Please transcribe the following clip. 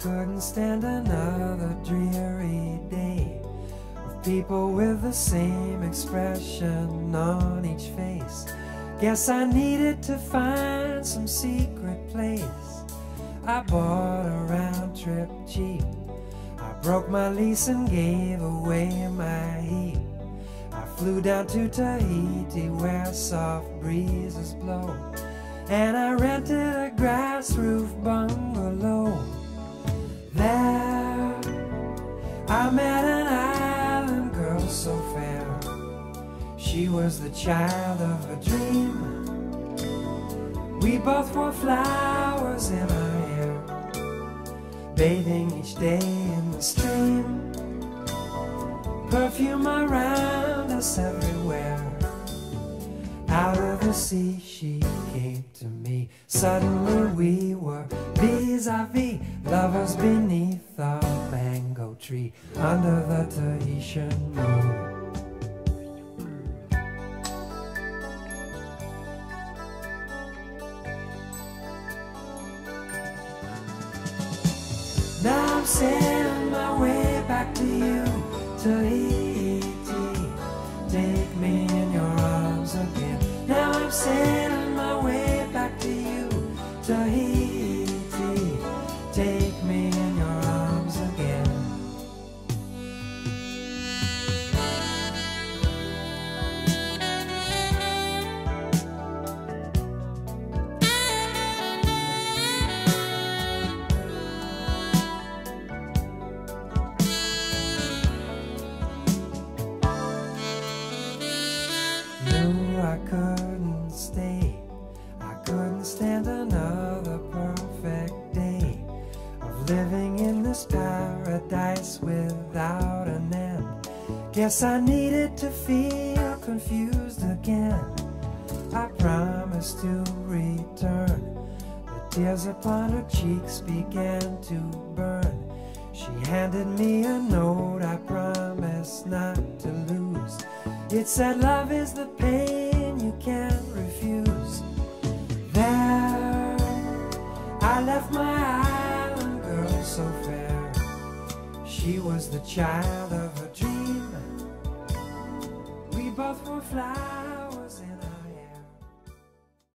couldn't stand another dreary day of people with the same expression on each face. Guess I needed to find some secret place. I bought a round trip Jeep. I broke my lease and gave away my heat. I flew down to Tahiti where soft breezes blow. And I rented a grass roof bungalow. Was the child of a dream. We both wore flowers in our hair, bathing each day in the stream. Perfume around us everywhere. Out of the sea, she came to me. Suddenly, we were vis a vis, lovers beneath a mango tree under the Tahitian moon. Sailing my way back to you, Tahiti. Take me in your arms again. Now I'm sailing my way back to you, in this paradise without an end. Guess I needed to feel confused again. I promised to return. The tears upon her cheeks began to burn. She handed me a note I promised not to lose. It said, Love is the so fair. She was the child of a dream. We both were fly.